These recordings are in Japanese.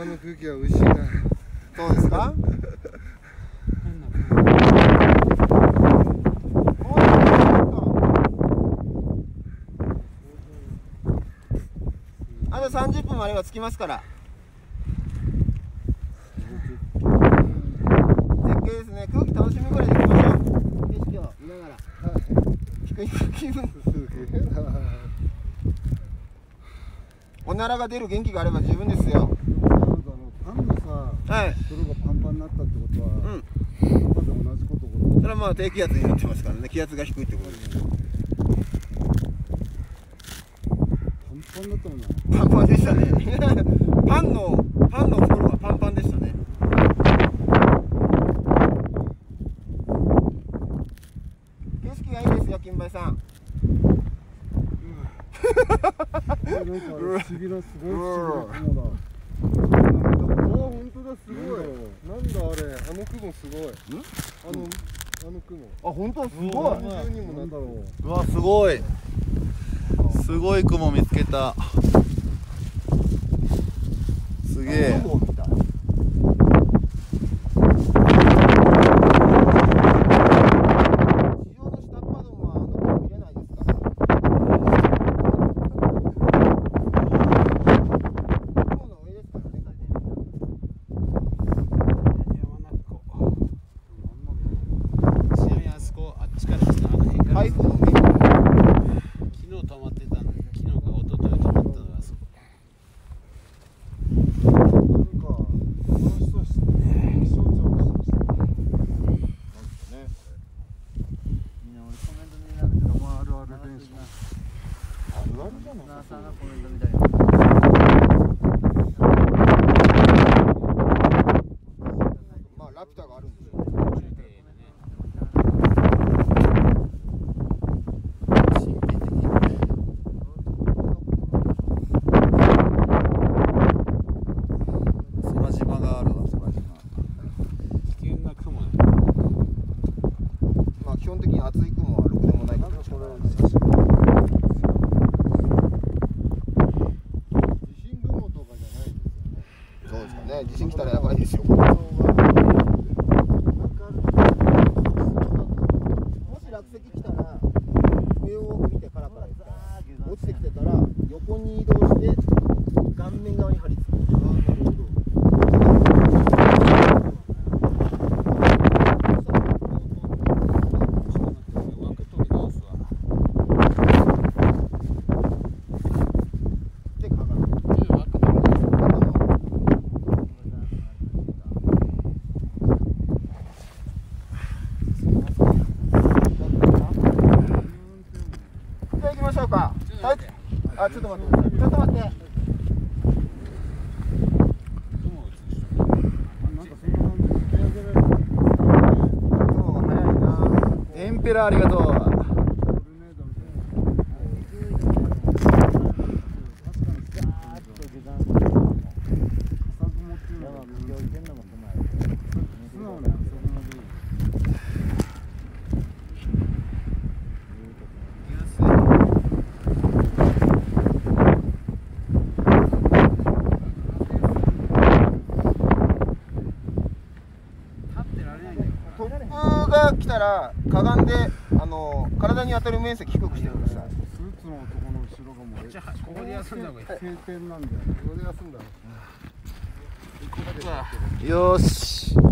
あの空気は美味しいな。そうですか？あと30分もあれば着きますから。絶景ですね。空気楽しみぐらいで行きましょう。景色を見ながら。ピクニック気分。おならが出る元気があれば十分ですよなんかあのパンのさはい。袋がパンパンになったってことは、うんまだ同じことがそれはまあ低気圧になってますからね。気圧が低いってことです。パンパンだったもんなパンパンでしたね。パンのパンの袋がパンパンでしたね。景色がいいですよ金梅さん。不思議なすごい不思議な雲だあ、本当だ、すごい。なんだあれ、あの雲すごい。あの、あの雲。あ本当すごい二重にもななんだろだろううわすごいすごい雲見つけた。すげえ雲みたい地上の下っ端どもはあの雲見れないですか雲の上ですからね山中湖ちなみにあそこあっちから来たあの辺から台風の目昨日止まってたの昨日か一昨日止まったのがあそこなんかこの人し気象庁の人してみんな俺コメント見ながらまああるある現象あるあるじゃないなあさんがコメントみたいなまあラピュタがあるんでしょ神秘的空島があるわ空島危険な雲だまあ基本的に厚い雲はろくでもないからこれ写真地震雲とかじゃないですよね。そうですかね地震来たらやばいですよなんかあるもし落石来たら上を見てパラパラですから落ちてきてたら横に移動して顔面側に張り付くあなるほど枠取り直すわでかかるうん枠取り直すじゃあ行きましょうかはいあちょっと待ってくださいちょっと待って雲を映しなんかそんな感じで引き上げられる雲が早いなエンペラーありがとうが素直に遊ぶので突風が来たらかがんであの体に当たる面積低くしてくださいスーツの男のちはここで休んだ方がいい晴天なんだよここで休んだの。よしよ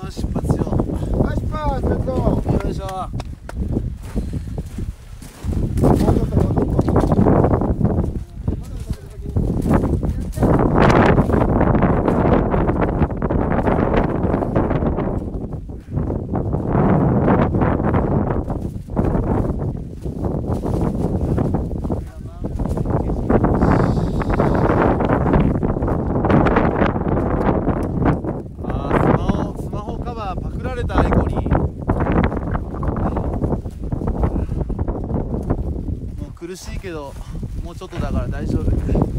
ーし出発よはい出発レッツゴーよいしょもうちょっともうちょっとあースマホスマホカバーパクられたエコにもう苦しいけどもうちょっとだから大丈夫。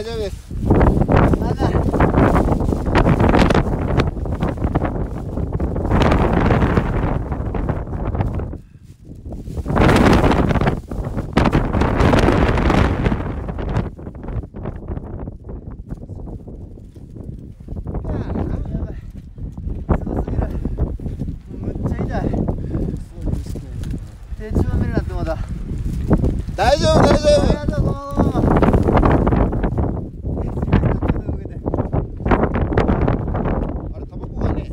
大丈夫です大丈夫大丈夫あれタバコがね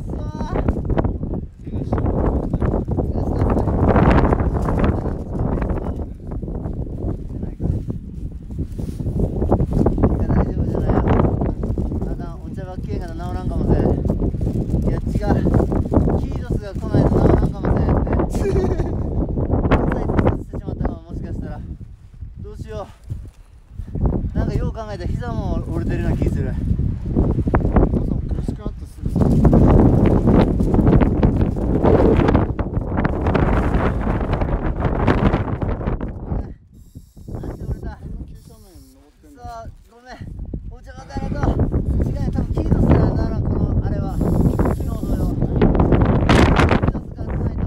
らんかもせいや違う。キードスが来ないと治らんかもせんって。再突さしてしまったかももしかしたら。どうしよう。なんかよう考えたら膝も折れてるような気する苦しくなってすぐ足折れた急斜面登ってんださあごめんお茶がかないと違うね多分キードスがならこのあれは昨日同様キードスが来ないと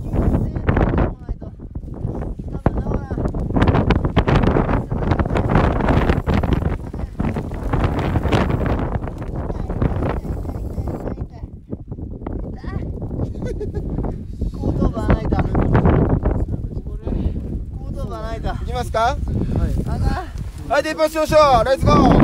キードス全員で来ないと多分治らん後頭部穴開いた後頭部穴開いた行きますか穴はい出発しましょうレッツゴー。